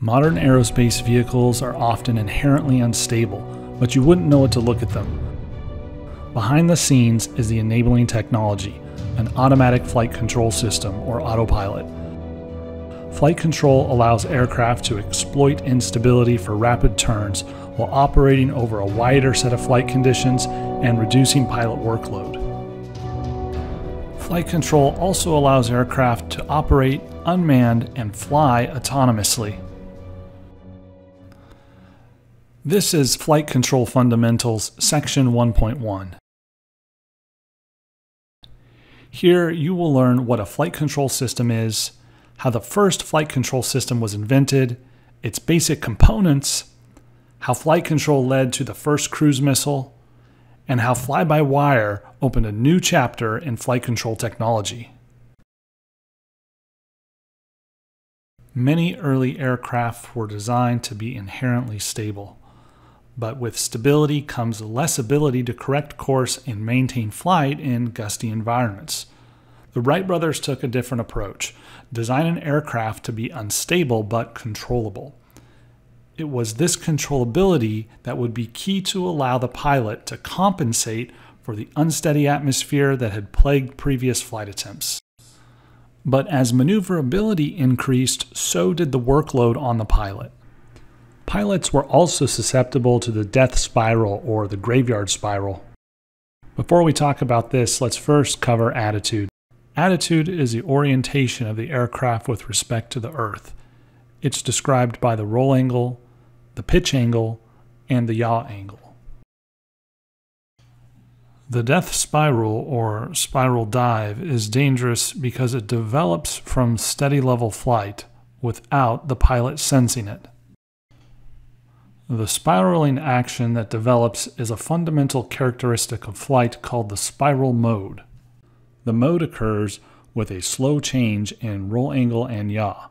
Modern aerospace vehicles are often inherently unstable, but you wouldn't know it to look at them. Behind the scenes is the enabling technology, an automatic flight control system or autopilot. Flight control allows aircraft to exploit instability for rapid turns while operating over a wider set of flight conditions and reducing pilot workload. Flight control also allows aircraft to operate unmanned and fly autonomously. This is Flight Control Fundamentals, Section 1.1. Here you will learn what a flight control system is, how the first flight control system was invented, its basic components, how flight control led to the first cruise missile, and how fly by wire opened a new chapter in flight control technology. Many early aircraft were designed to be inherently stable but with stability comes less ability to correct course and maintain flight in gusty environments. The Wright brothers took a different approach, design an aircraft to be unstable but controllable. It was this controllability that would be key to allow the pilot to compensate for the unsteady atmosphere that had plagued previous flight attempts. But as maneuverability increased, so did the workload on the pilot. Pilots were also susceptible to the death spiral or the graveyard spiral. Before we talk about this, let's first cover attitude. Attitude is the orientation of the aircraft with respect to the Earth. It's described by the roll angle, the pitch angle, and the yaw angle. The death spiral or spiral dive is dangerous because it develops from steady level flight without the pilot sensing it. The spiraling action that develops is a fundamental characteristic of flight called the spiral mode. The mode occurs with a slow change in roll angle and yaw.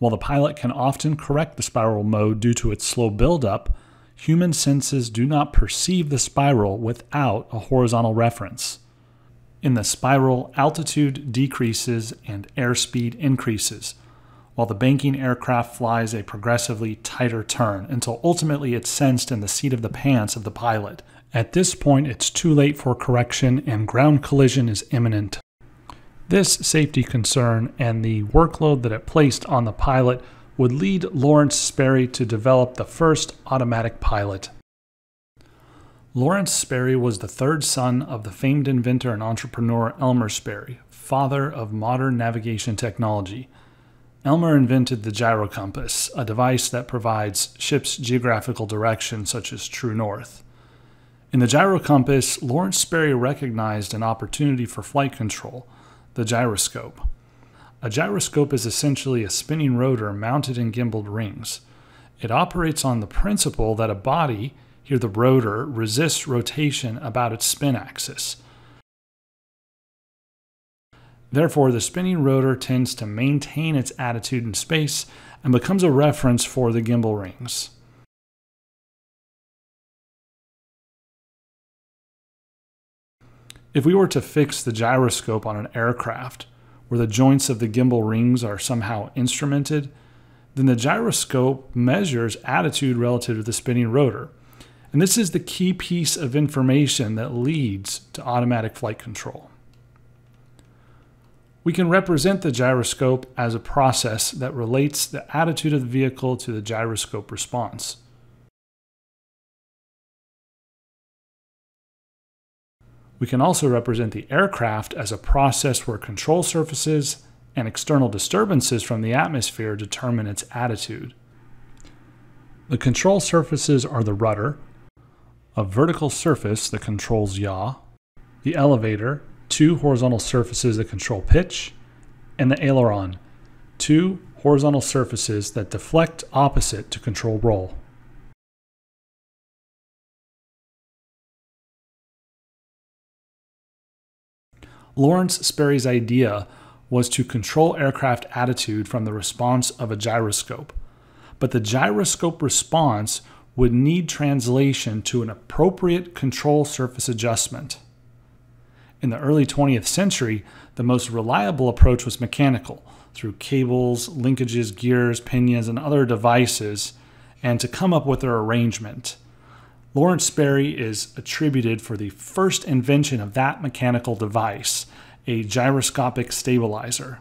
While the pilot can often correct the spiral mode due to its slow buildup, human senses do not perceive the spiral without a horizontal reference. In the spiral, altitude decreases and airspeed increases, while the banking aircraft flies a progressively tighter turn until ultimately it's sensed in the seat of the pants of the pilot. At this point, it's too late for correction and ground collision is imminent. This safety concern and the workload that it placed on the pilot would lead Lawrence Sperry to develop the first automatic pilot. Lawrence Sperry was the third son of the famed inventor and entrepreneur Elmer Sperry, father of modern navigation technology. Elmer invented the gyrocompass, a device that provides ships geographical direction such as true north. In the gyrocompass, Lawrence Sperry recognized an opportunity for flight control, the gyroscope. A gyroscope is essentially a spinning rotor mounted in gimbaled rings. It operates on the principle that a body, here the rotor, resists rotation about its spin axis. Therefore, the spinning rotor tends to maintain its attitude in space and becomes a reference for the gimbal rings. If we were to fix the gyroscope on an aircraft, where the joints of the gimbal rings are somehow instrumented, then the gyroscope measures attitude relative to the spinning rotor. And this is the key piece of information that leads to automatic flight control. We can represent the gyroscope as a process that relates the attitude of the vehicle to the gyroscope response. We can also represent the aircraft as a process where control surfaces and external disturbances from the atmosphere determine its attitude. The control surfaces are the rudder, a vertical surface that controls yaw, the elevator, two horizontal surfaces that control pitch, and the aileron, two horizontal surfaces that deflect opposite to control roll. Lawrence Sperry's idea was to control aircraft attitude from the response of a gyroscope, but the gyroscope response would need translation to an appropriate control surface adjustment. In the early 20th century, the most reliable approach was mechanical, through cables, linkages, gears, pinions, and other devices, and to come up with their arrangement. Lawrence Sperry is attributed for the first invention of that mechanical device, a gyroscopic stabilizer.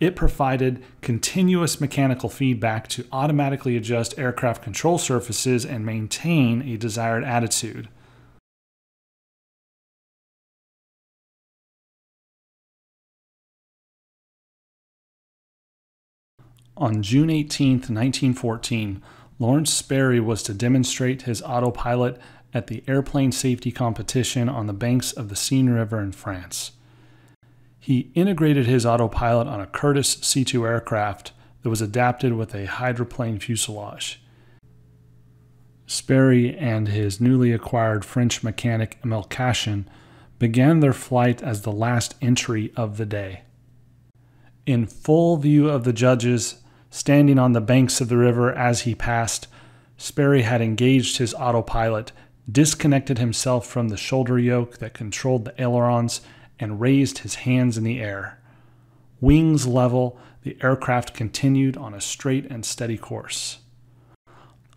It provided continuous mechanical feedback to automatically adjust aircraft control surfaces and maintain a desired attitude. On June 18, 1914, Lawrence Sperry was to demonstrate his autopilot at the airplane safety competition on the banks of the Seine River in France. He integrated his autopilot on a Curtiss C 2 aircraft that was adapted with a hydroplane fuselage. Sperry and his newly acquired French mechanic Emil Cachin began their flight as the last entry of the day. In full view of the judges, Standing on the banks of the river as he passed, Sperry had engaged his autopilot, disconnected himself from the shoulder yoke that controlled the ailerons, and raised his hands in the air. Wings level, the aircraft continued on a straight and steady course.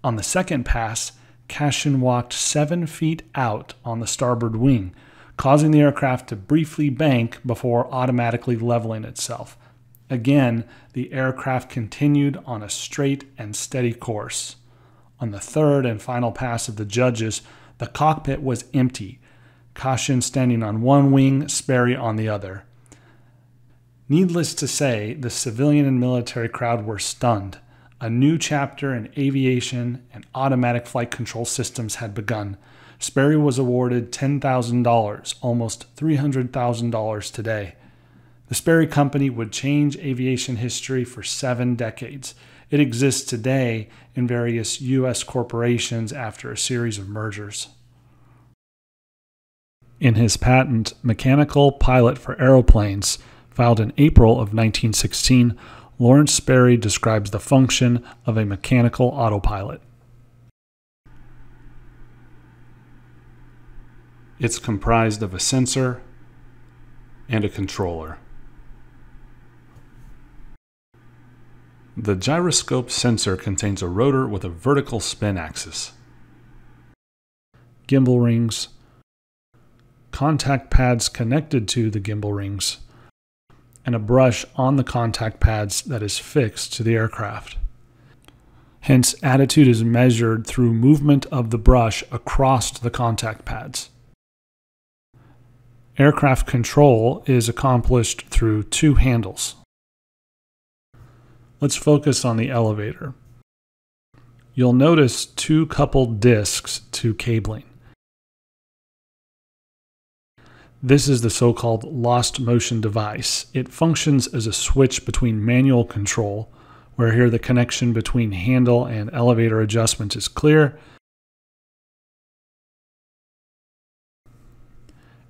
On the second pass, Cachin walked seven feet out on the starboard wing, causing the aircraft to briefly bank before automatically leveling itself. Again, the aircraft continued on a straight and steady course. On the third and final pass of the judges, the cockpit was empty, Cachin standing on one wing, Sperry on the other. Needless to say, the civilian and military crowd were stunned. A new chapter in aviation and automatic flight control systems had begun. Sperry was awarded $10,000, almost $300,000 today. The Sperry Company would change aviation history for seven decades. It exists today in various U.S. corporations after a series of mergers. In his patent, Mechanical Pilot for Aeroplanes, filed in April of 1916, Lawrence Sperry describes the function of a mechanical autopilot. It's comprised of a sensor and a controller. The gyroscope sensor contains a rotor with a vertical spin axis, gimbal rings, contact pads connected to the gimbal rings, and a brush on the contact pads that is fixed to the aircraft. Hence, attitude is measured through movement of the brush across the contact pads. Aircraft control is accomplished through two handles. Let's focus on the elevator. You'll notice two coupled discs to cabling. This is the so-called lost motion device. It functions as a switch between manual control, where here the connection between handle and elevator adjustment is clear,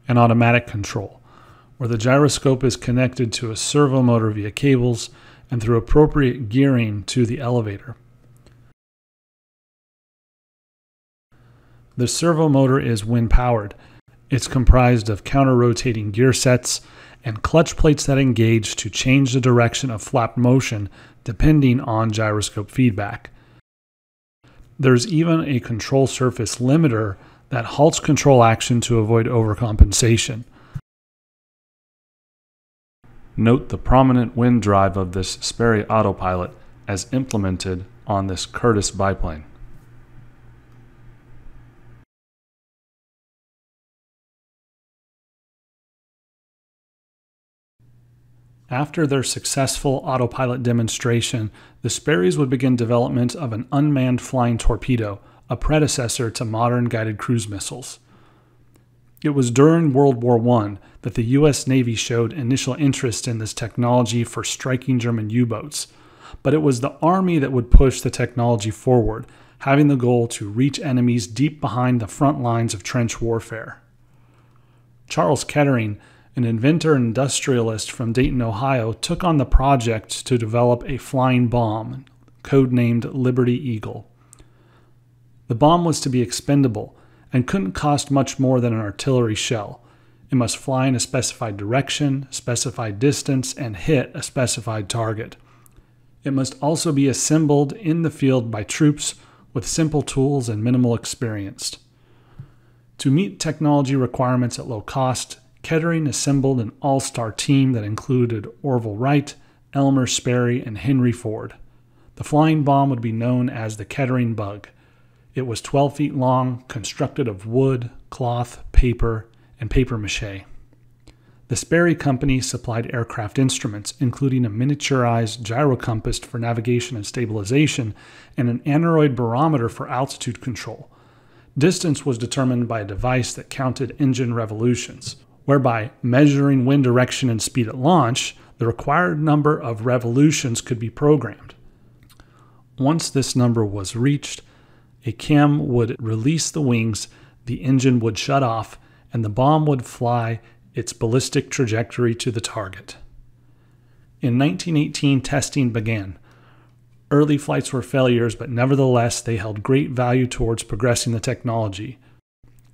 and automatic control, where the gyroscope is connected to a servo motor via cables and through appropriate gearing to the elevator. The servo motor is wind powered. It's comprised of counter rotating gear sets and clutch plates that engage to change the direction of flap motion depending on gyroscope feedback. There's even a control surface limiter that halts control action to avoid overcompensation. Note the prominent wind drive of this Sperry autopilot as implemented on this Curtiss biplane. After their successful autopilot demonstration, the Sperrys would begin development of an unmanned flying torpedo, a predecessor to modern guided cruise missiles. It was during World War I that the U.S. Navy showed initial interest in this technology for striking German U boats, but it was the Army that would push the technology forward, having the goal to reach enemies deep behind the front lines of trench warfare. Charles Kettering, an inventor and industrialist from Dayton, Ohio, took on the project to develop a flying bomb, codenamed Liberty Eagle. The bomb was to be expendable and couldn't cost much more than an artillery shell. It must fly in a specified direction, specified distance, and hit a specified target. It must also be assembled in the field by troops with simple tools and minimal experience. To meet technology requirements at low cost, Kettering assembled an all star team that included Orville Wright, Elmer Sperry, and Henry Ford. The flying bomb would be known as the Kettering Bug. It was 12 feet long, constructed of wood, cloth, paper, and paper mache. The Sperry Company supplied aircraft instruments, including a miniaturized gyrocompass for navigation and stabilization, and an aneroid barometer for altitude control. Distance was determined by a device that counted engine revolutions whereby measuring wind direction and speed at launch, the required number of revolutions could be programmed. Once this number was reached, a cam would release the wings, the engine would shut off, and the bomb would fly its ballistic trajectory to the target. In 1918, testing began. Early flights were failures, but nevertheless, they held great value towards progressing the technology.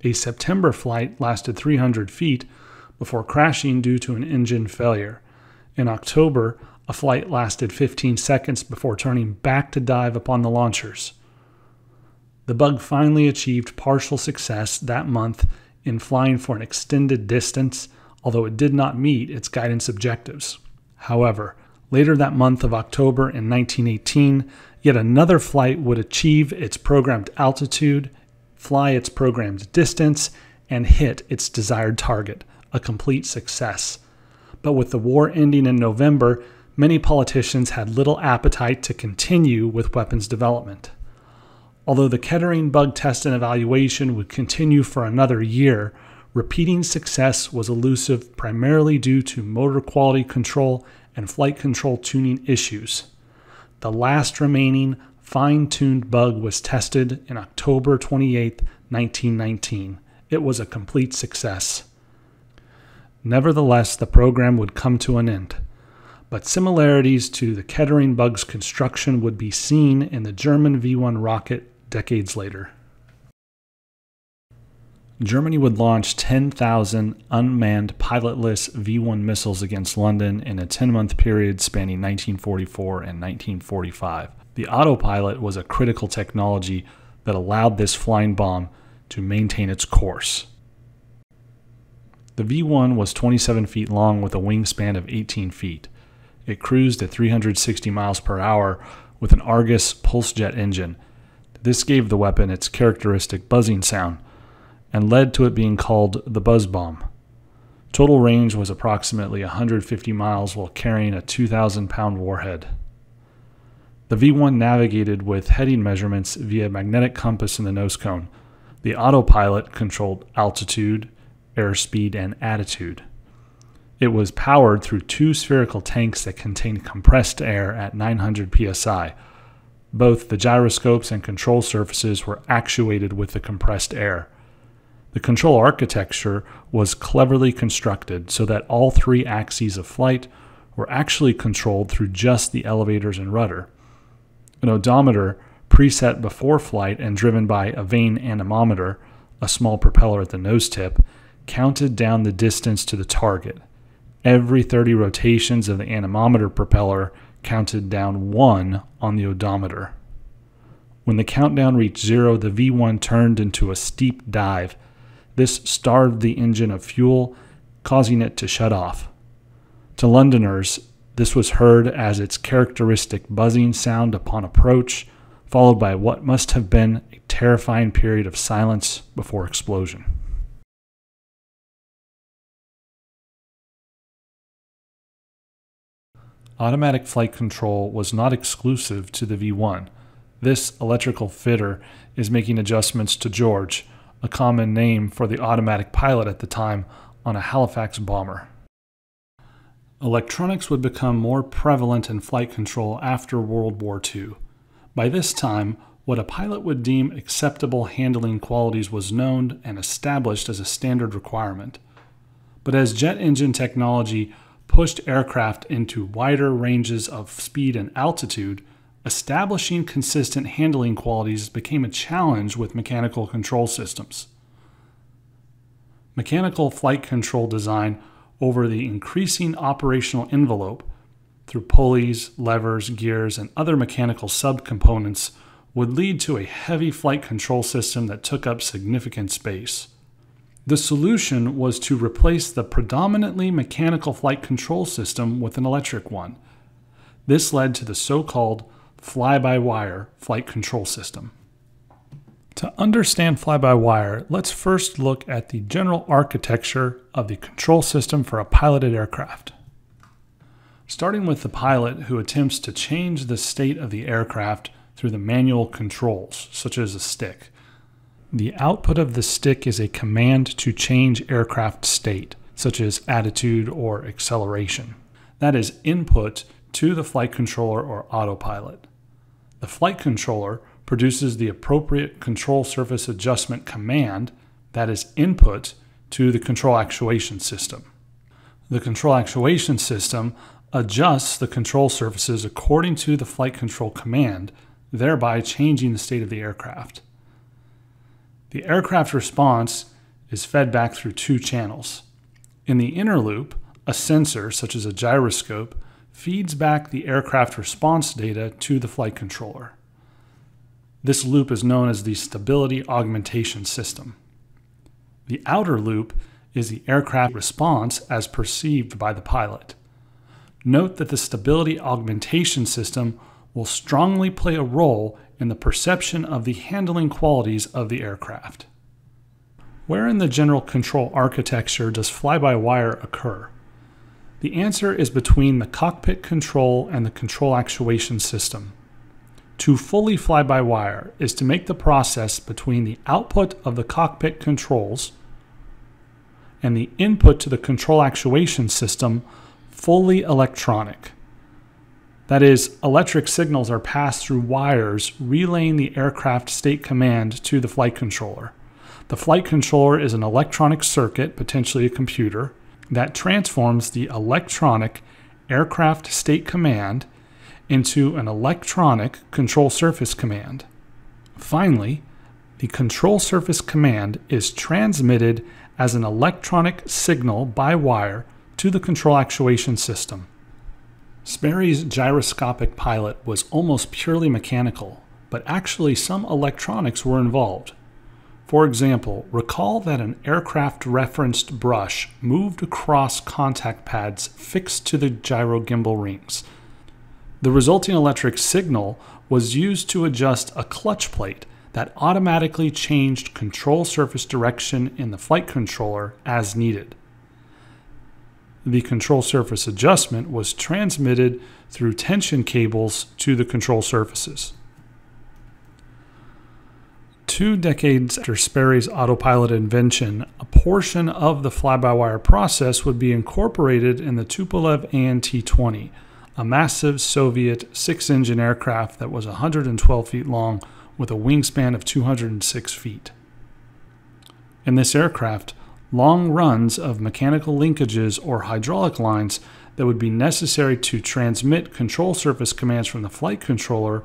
A September flight lasted 300 feet before crashing due to an engine failure. In October, a flight lasted 15 seconds before turning back to dive upon the launchers. The bug finally achieved partial success that month in flying for an extended distance, although it did not meet its guidance objectives. However, later that month of October in 1918, yet another flight would achieve its programmed altitude fly its programmed distance, and hit its desired target, a complete success. But with the war ending in November, many politicians had little appetite to continue with weapons development. Although the Kettering bug test and evaluation would continue for another year, repeating success was elusive primarily due to motor quality control and flight control tuning issues. The last remaining fine tuned bug was tested in October 28, 1919. It was a complete success. Nevertheless, the program would come to an end. But similarities to the Kettering bug's construction would be seen in the German V 1 rocket decades later. Germany would launch 10,000 unmanned pilotless V 1 missiles against London in a 10 month period spanning 1944 and 1945. The autopilot was a critical technology that allowed this flying bomb to maintain its course. The V 1 was 27 feet long with a wingspan of 18 feet. It cruised at 360 miles per hour with an Argus pulse jet engine. This gave the weapon its characteristic buzzing sound and led to it being called the Buzz Bomb. Total range was approximately 150 miles while carrying a 2,000 pound warhead. The V1 navigated with heading measurements via magnetic compass in the nose cone. The autopilot controlled altitude, airspeed, and attitude. It was powered through two spherical tanks that contained compressed air at 900 psi. Both the gyroscopes and control surfaces were actuated with the compressed air. The control architecture was cleverly constructed so that all three axes of flight were actually controlled through just the elevators and rudder. An odometer preset before flight and driven by a vane anemometer, a small propeller at the nose tip, counted down the distance to the target. Every 30 rotations of the anemometer propeller counted down one on the odometer. When the countdown reached zero, the V 1 turned into a steep dive. This starved the engine of fuel, causing it to shut off. To Londoners, this was heard as its characteristic buzzing sound upon approach, followed by what must have been a terrifying period of silence before explosion. Automatic flight control was not exclusive to the V 1. This electrical fitter is making adjustments to George, a common name for the automatic pilot at the time on a Halifax bomber. Electronics would become more prevalent in flight control after World War II. By this time, what a pilot would deem acceptable handling qualities was known and established as a standard requirement. But as jet engine technology pushed aircraft into wider ranges of speed and altitude, establishing consistent handling qualities became a challenge with mechanical control systems. Mechanical flight control design over the increasing operational envelope through pulleys, levers, gears, and other mechanical subcomponents would lead to a heavy flight control system that took up significant space. The solution was to replace the predominantly mechanical flight control system with an electric one. This led to the so called fly by wire flight control system. To understand fly by wire, let's first look at the general architecture of the control system for a piloted aircraft. Starting with the pilot who attempts to change the state of the aircraft through the manual controls, such as a stick. The output of the stick is a command to change aircraft state, such as attitude or acceleration. That is input to the flight controller or autopilot. The flight controller produces the appropriate control surface adjustment command, that is input, to the control actuation system. The control actuation system adjusts the control surfaces according to the flight control command, thereby changing the state of the aircraft. The aircraft response is fed back through two channels. In the inner loop, a sensor, such as a gyroscope, feeds back the aircraft response data to the flight controller. This loop is known as the stability augmentation system. The outer loop is the aircraft response as perceived by the pilot. Note that the stability augmentation system will strongly play a role in the perception of the handling qualities of the aircraft. Where in the general control architecture does fly by wire occur? The answer is between the cockpit control and the control actuation system. To fully fly by wire is to make the process between the output of the cockpit controls and the input to the control actuation system fully electronic. That is, electric signals are passed through wires relaying the aircraft state command to the flight controller. The flight controller is an electronic circuit, potentially a computer, that transforms the electronic aircraft state command into an electronic control surface command. Finally, the control surface command is transmitted as an electronic signal by wire to the control actuation system. Sperry's gyroscopic pilot was almost purely mechanical, but actually some electronics were involved. For example, recall that an aircraft referenced brush moved across contact pads fixed to the gyro gimbal rings. The resulting electric signal was used to adjust a clutch plate that automatically changed control surface direction in the flight controller as needed the control surface adjustment was transmitted through tension cables to the control surfaces. Two decades after Sperry's autopilot invention, a portion of the fly by wire process would be incorporated in the Tupolev AN-T 20, a massive Soviet six engine aircraft that was 112 feet long with a wingspan of 206 feet. In this aircraft, long runs of mechanical linkages or hydraulic lines that would be necessary to transmit control surface commands from the flight controller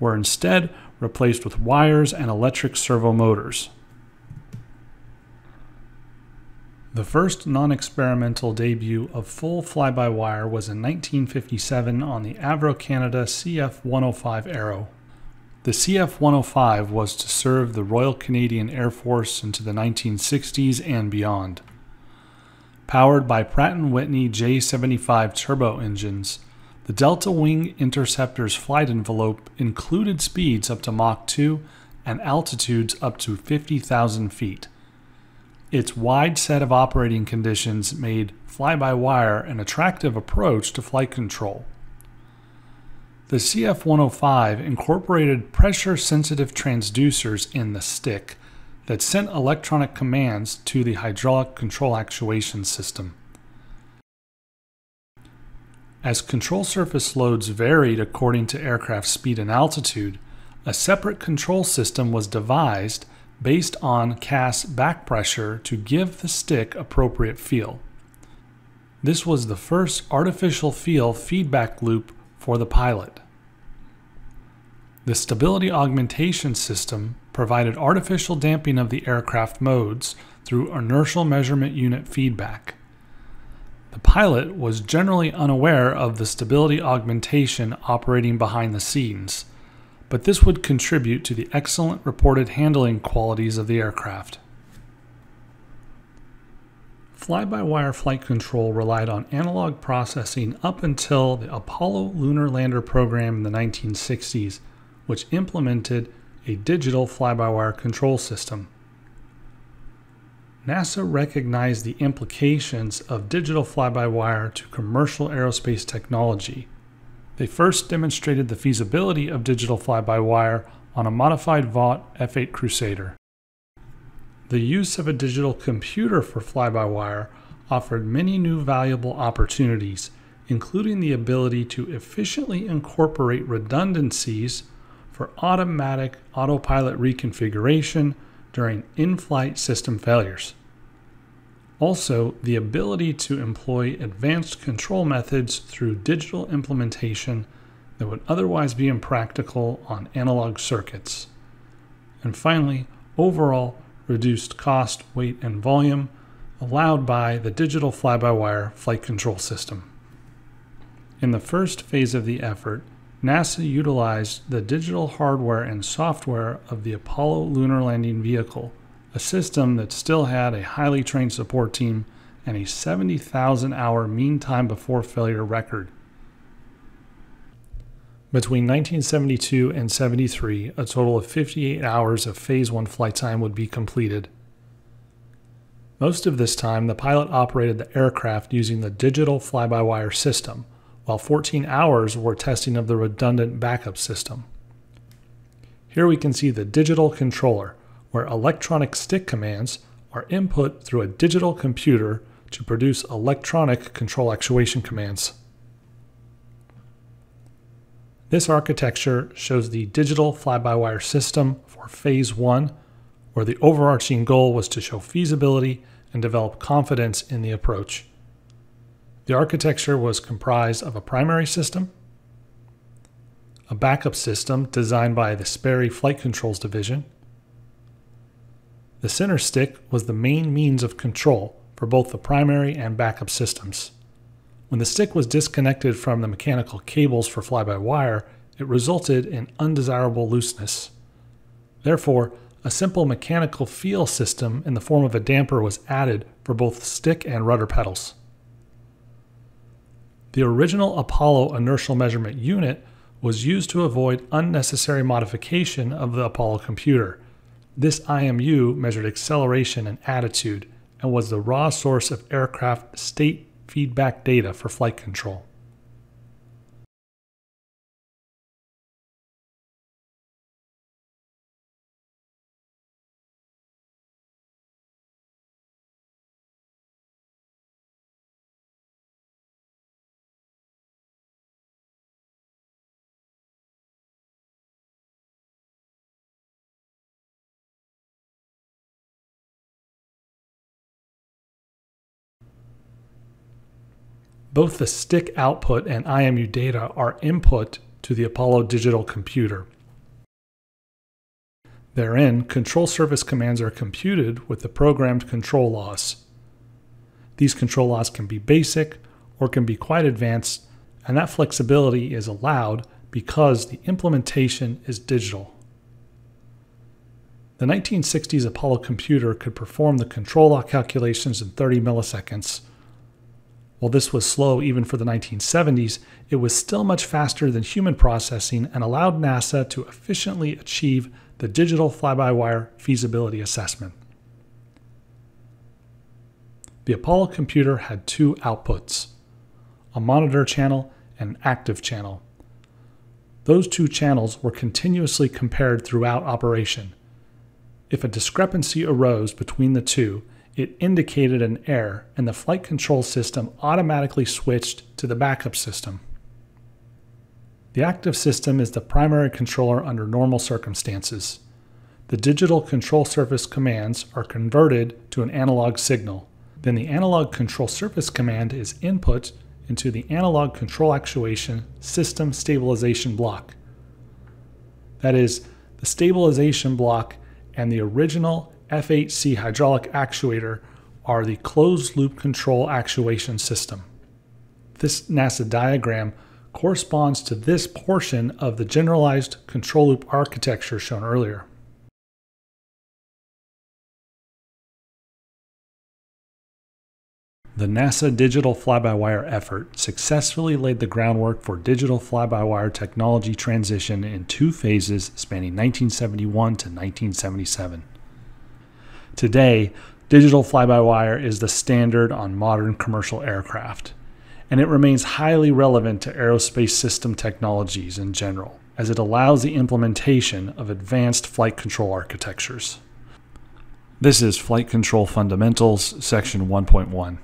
were instead replaced with wires and electric servo motors. The first non experimental debut of full fly by wire was in 1957 on the Avro Canada CF 105 Arrow. The CF 105 was to serve the Royal Canadian Air Force into the 1960s and beyond. Powered by Pratt & Whitney J75 turbo engines, the Delta Wing Interceptor's flight envelope included speeds up to Mach 2 and altitudes up to 50,000 feet. Its wide set of operating conditions made fly by wire an attractive approach to flight control. The CF105 incorporated pressure sensitive transducers in the stick that sent electronic commands to the hydraulic control actuation system. As control surface loads varied according to aircraft speed and altitude, a separate control system was devised based on CAS back pressure to give the stick appropriate feel. This was the first artificial feel feedback loop for the pilot. The stability augmentation system provided artificial damping of the aircraft modes through inertial measurement unit feedback. The pilot was generally unaware of the stability augmentation operating behind the scenes, but this would contribute to the excellent reported handling qualities of the aircraft. Fly by wire flight control relied on analog processing up until the Apollo lunar lander program in the 1960s, which implemented a digital fly by wire control system. NASA recognized the implications of digital fly by wire to commercial aerospace technology. They first demonstrated the feasibility of digital fly by wire on a modified Vought F 8 Crusader. The use of a digital computer for fly by wire offered many new valuable opportunities, including the ability to efficiently incorporate redundancies for automatic autopilot reconfiguration during in flight system failures. Also, the ability to employ advanced control methods through digital implementation that would otherwise be impractical on analog circuits. And finally, overall reduced cost, weight, and volume allowed by the digital fly by wire flight control system. In the first phase of the effort, NASA utilized the digital hardware and software of the Apollo lunar landing vehicle a system that still had a highly trained support team and a 70,000 hour mean time before failure record. Between 1972 and 73, a total of 58 hours of Phase 1 flight time would be completed. Most of this time, the pilot operated the aircraft using the digital fly by wire system, while 14 hours were testing of the redundant backup system. Here we can see the digital controller, where electronic stick commands are input through a digital computer to produce electronic control actuation commands. This architecture shows the digital fly-by-wire system for Phase 1, where the overarching goal was to show feasibility and develop confidence in the approach. The architecture was comprised of a primary system, a backup system designed by the Sperry Flight Controls Division, the center stick was the main means of control for both the primary and backup systems. When the stick was disconnected from the mechanical cables for fly by wire, it resulted in undesirable looseness. Therefore, a simple mechanical feel system in the form of a damper was added for both stick and rudder pedals. The original Apollo inertial measurement unit was used to avoid unnecessary modification of the Apollo computer this IMU measured acceleration and attitude and was the raw source of aircraft state feedback data for flight control. Both the stick output and IMU data are input to the Apollo digital computer. Therein, control surface commands are computed with the programmed control laws. These control laws can be basic or can be quite advanced, and that flexibility is allowed because the implementation is digital. The 1960s Apollo computer could perform the control law calculations in 30 milliseconds, while this was slow even for the 1970s, it was still much faster than human processing and allowed NASA to efficiently achieve the digital fly by wire feasibility assessment. The Apollo computer had two outputs a monitor channel and an active channel. Those two channels were continuously compared throughout operation. If a discrepancy arose between the two, it indicated an error and the flight control system automatically switched to the backup system. The active system is the primary controller under normal circumstances. The digital control surface commands are converted to an analog signal. Then the analog control surface command is input into the analog control actuation system stabilization block. That is, the stabilization block and the original F8C hydraulic actuator are the closed loop control actuation system. This NASA diagram corresponds to this portion of the generalized control loop architecture shown earlier. The NASA digital fly-by-wire effort successfully laid the groundwork for digital fly-by-wire technology transition in two phases spanning 1971 to 1977. Today, digital fly-by-wire is the standard on modern commercial aircraft, and it remains highly relevant to aerospace system technologies in general, as it allows the implementation of advanced flight control architectures. This is Flight Control Fundamentals, Section 1.1.